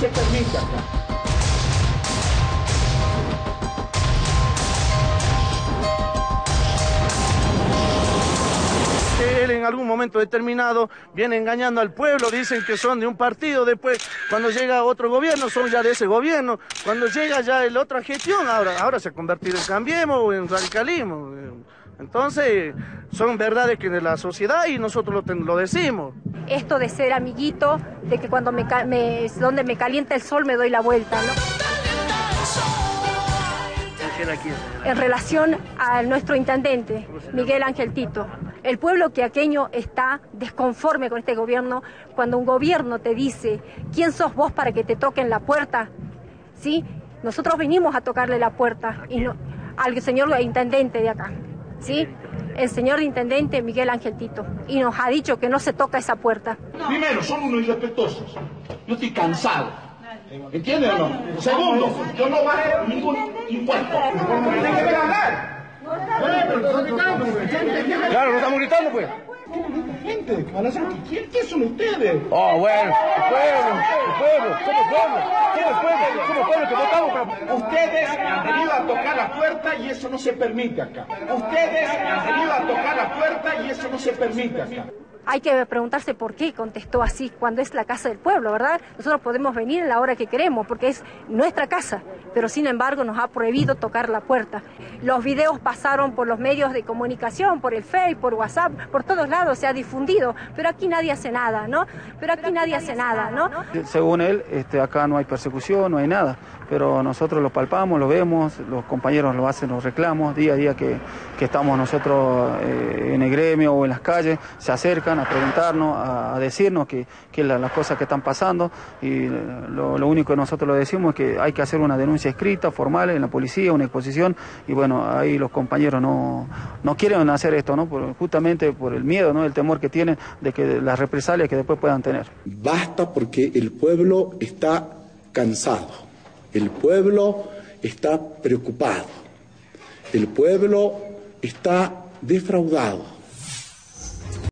se él en algún momento determinado viene engañando al pueblo, dicen que son de un partido, después cuando llega otro gobierno son ya de ese gobierno, cuando llega ya el otra gestión, ahora, ahora se ha convertido en cambiemos o en radicalismo. Entonces, son verdades que de la sociedad y nosotros lo, lo decimos. Esto de ser amiguito, de que cuando me, me, donde me calienta el sol me doy la vuelta, ¿no? En relación a nuestro intendente, Miguel Ángel Tito. El pueblo quiaqueño está desconforme con este gobierno cuando un gobierno te dice, ¿quién sos vos para que te toquen la puerta? ¿Sí? Nosotros venimos a tocarle la puerta y no, al señor intendente de acá. ¿Sí? El señor intendente Miguel Ángel Tito. Y nos ha dicho que no se toca esa puerta. Primero, son unos irrespetuosos. Yo estoy cansado. ¿Entiendes o no? Segundo, yo no bajé ningún impuesto. ¿Tienen que hablar? Claro, no estamos gritando, pues. Gente, van a hacer ¿quién, ¿qué son ustedes? Oh, bueno, el pueblo, el pueblo, somos pueblo, somos pueblo, somos pueblo que votamos para... Ustedes han venido a tocar la puerta y eso no se permite acá. Ustedes han venido a tocar la puerta y eso no se permite acá. Hay que preguntarse por qué contestó así cuando es la casa del pueblo, ¿verdad? Nosotros podemos venir a la hora que queremos porque es nuestra casa, pero sin embargo nos ha prohibido tocar la puerta. Los videos pasaron por los medios de comunicación, por el Facebook, por WhatsApp, por todos lados se ha difundido, pero aquí nadie hace nada, ¿no? Pero aquí nadie hace nada, ¿no? Según él, este, acá no hay persecución, no hay nada, pero nosotros lo palpamos, lo vemos, los compañeros lo hacen los reclamos, día a día que, que estamos nosotros eh, en el gremio o en las calles, se acercan a preguntarnos, a, decirnos que, que las cosas que están pasando y lo, único que nosotros lo decimos es que hay que hacer una denuncia escrita, formal, en la policía, una exposición y bueno, ahí los compañeros no, no quieren hacer esto, ¿no? justamente por el miedo, ¿no? el temor que tienen de que las represalias que después puedan tener. Basta porque el pueblo está cansado, el pueblo está preocupado, el pueblo está defraudado